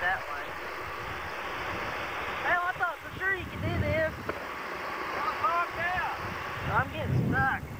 that one. Hell, I thought for sure you could do this. I'm getting stuck.